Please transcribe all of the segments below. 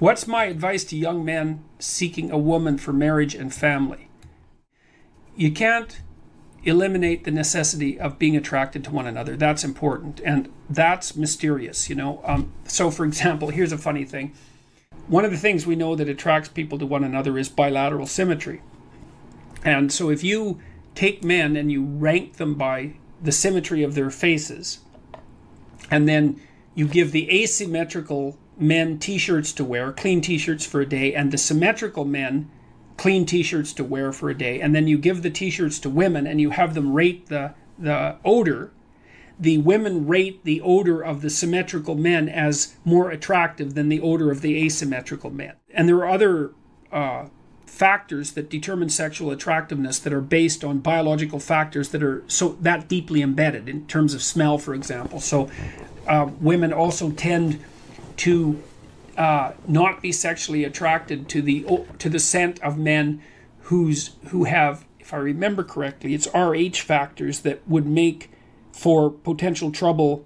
What's my advice to young men seeking a woman for marriage and family? You can't eliminate the necessity of being attracted to one another. That's important. And that's mysterious, you know. Um, so, for example, here's a funny thing. One of the things we know that attracts people to one another is bilateral symmetry. And so, if you take men and you rank them by the symmetry of their faces, and then you give the asymmetrical men t shirts to wear, clean t shirts for a day, and the symmetrical men clean t-shirts to wear for a day. And then you give the t-shirts to women and you have them rate the the odor. The women rate the odor of the symmetrical men as more attractive than the odor of the asymmetrical men. And there are other uh, factors that determine sexual attractiveness that are based on biological factors that are so that deeply embedded in terms of smell for example. So uh, women also tend to uh, not be sexually attracted to the to the scent of men who's who have, if I remember correctly, it's Rh factors that would make for potential trouble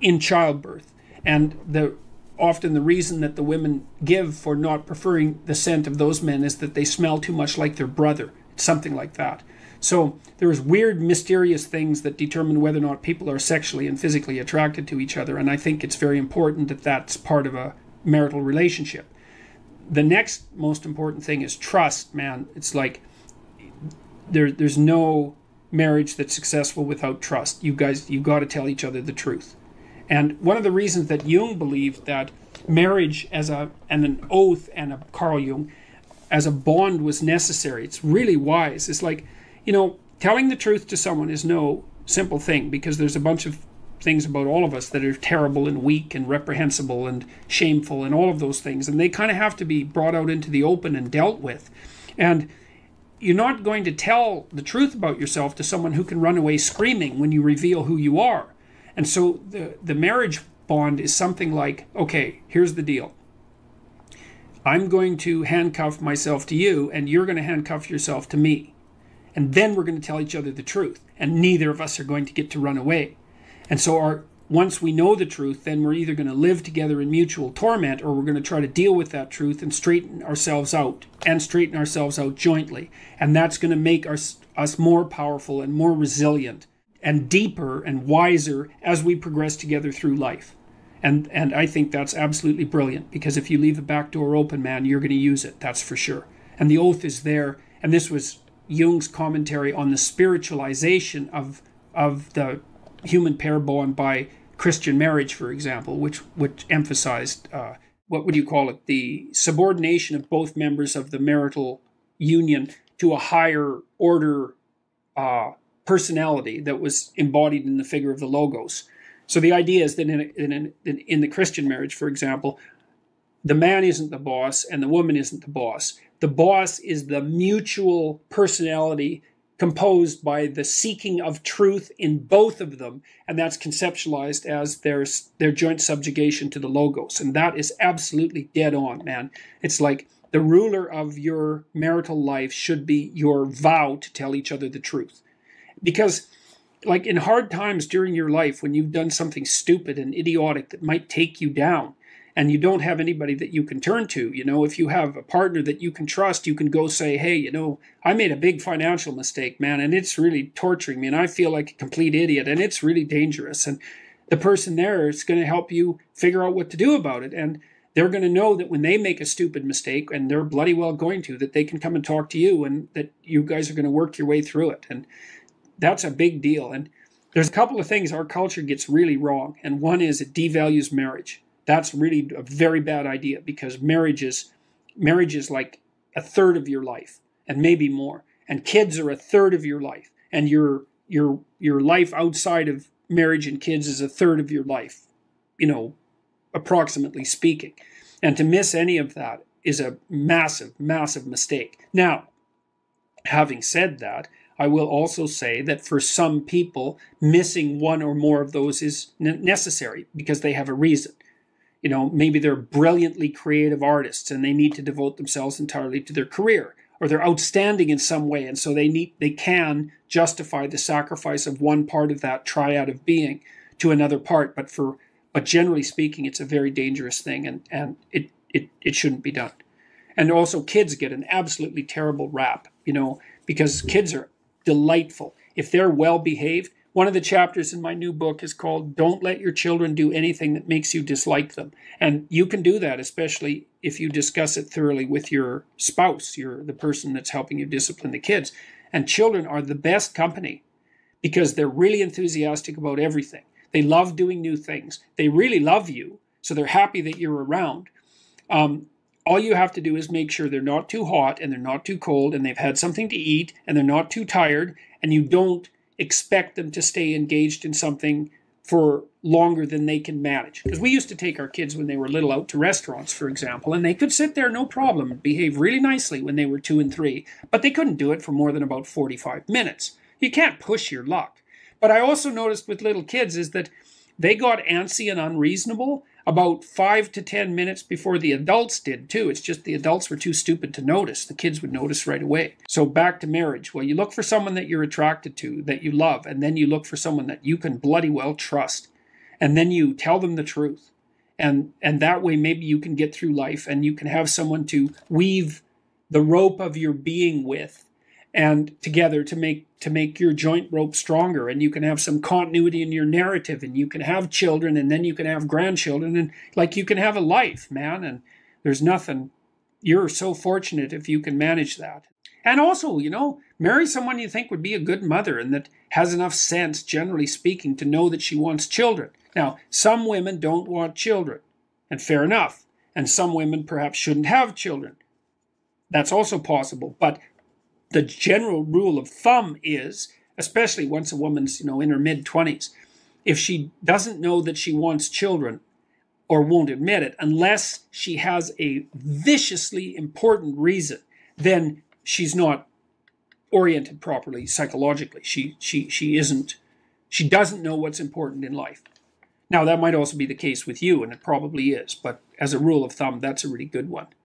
in childbirth, and the often the reason that the women give for not preferring the scent of those men is that they smell too much like their brother, something like that. So there's weird, mysterious things that determine whether or not people are sexually and physically attracted to each other, and I think it's very important that that's part of a marital relationship. The next most important thing is trust, man. It's like there, there's no marriage that's successful without trust. You guys, you got to tell each other the truth. And one of the reasons that Jung believed that marriage as a and an oath and a Carl Jung as a bond was necessary. It's really wise. It's like, you know, telling the truth to someone is no simple thing because there's a bunch of things about all of us that are terrible and weak and reprehensible and shameful and all of those things. And they kind of have to be brought out into the open and dealt with. And you're not going to tell the truth about yourself to someone who can run away screaming when you reveal who you are. And so the, the marriage bond is something like okay, here's the deal. I'm going to handcuff myself to you, and you're going to handcuff yourself to me. And then we're going to tell each other the truth, and neither of us are going to get to run away. And so our once we know the truth, then we're either going to live together in mutual torment or we're going to try to deal with that truth and straighten ourselves out and straighten ourselves out jointly. And that's going to make us, us more powerful and more resilient and deeper and wiser as we progress together through life. And, and I think that's absolutely brilliant because if you leave a back door open, man, you're going to use it. That's for sure. And the oath is there. And this was Jung's commentary on the spiritualization of, of the human pair bond by Christian marriage, for example, which which emphasized uh, what would you call it the subordination of both members of the marital union to a higher order uh, personality that was embodied in the figure of the logos. So the idea is that in, in, in, in the Christian marriage, for example, the man isn't the boss and the woman isn't the boss. The boss is the mutual personality composed by the seeking of truth in both of them, and that's conceptualized as their their joint subjugation to the logos, and that is absolutely dead on, man. It's like the ruler of your marital life should be your vow to tell each other the truth, because. Like in hard times during your life, when you've done something stupid and idiotic that might take you down, and you don't have anybody that you can turn to. You know, if you have a partner that you can trust, you can go say, hey, you know, I made a big financial mistake, man, and it's really torturing me, and I feel like a complete idiot, and it's really dangerous. And the person there is going to help you figure out what to do about it. And they're going to know that when they make a stupid mistake, and they're bloody well going to, that they can come and talk to you and that you guys are going to work your way through it. And that's a big deal. And there's a couple of things our culture gets really wrong. And one is it devalues marriage that's really a very bad idea because marriage is marriage is like a third of your life and maybe more and kids are a third of your life and your your your life outside of marriage and kids is a third of your life you know approximately speaking. And to miss any of that is a massive massive mistake. Now having said that I will also say that for some people, missing one or more of those is necessary because they have a reason you know, maybe they're brilliantly creative artists and they need to devote themselves entirely to their career or they're outstanding in some way and so they need they can justify the sacrifice of one part of that triad of being to another part but for but generally speaking it's a very dangerous thing and and it it it shouldn't be done. And also, kids get an absolutely terrible rap, you know, because kids are delightful. If they're well behaved, one of the chapters in my new book is called Don't Let Your Children Do Anything That Makes You Dislike Them. And you can do that, especially if you discuss it thoroughly with your spouse, your the person that's helping you discipline the kids. And children are the best company because they're really enthusiastic about everything. They love doing new things. They really love you, so they're happy that you're around. Um, all you have to do is make sure they're not too hot and they're not too cold and they've had something to eat and they're not too tired and you don't expect them to stay engaged in something for longer than they can manage. Because we used to take our kids when they were little out to restaurants, for example, and they could sit there no problem and behave really nicely when they were two and three, but they couldn't do it for more than about 45 minutes. You can't push your luck. But I also noticed with little kids is that they got antsy and unreasonable about five to ten minutes before the adults did too. It's just the adults were too stupid to notice. The kids would notice right away. So back to marriage. Well, you look for someone that you're attracted to, that you love, and then you look for someone that you can bloody well trust. And then you tell them the truth. And and that way maybe you can get through life and you can have someone to weave the rope of your being with and together to make to make your joint rope stronger and you can have some continuity in your narrative and you can have children and then you can have grandchildren and like you can have a life man and there's nothing you're so fortunate if you can manage that. And also you know marry someone you think would be a good mother and that has enough sense generally speaking to know that she wants children. Now some women don't want children and fair enough and some women perhaps shouldn't have children. That's also possible but the general rule of thumb is, especially once a woman's, you know, in her mid 20s, if she doesn't know that she wants children or won't admit it, unless she has a viciously important reason, then she's not oriented properly psychologically. She she she isn't she doesn't know what's important in life. Now that might also be the case with you, and it probably is, but as a rule of thumb, that's a really good one.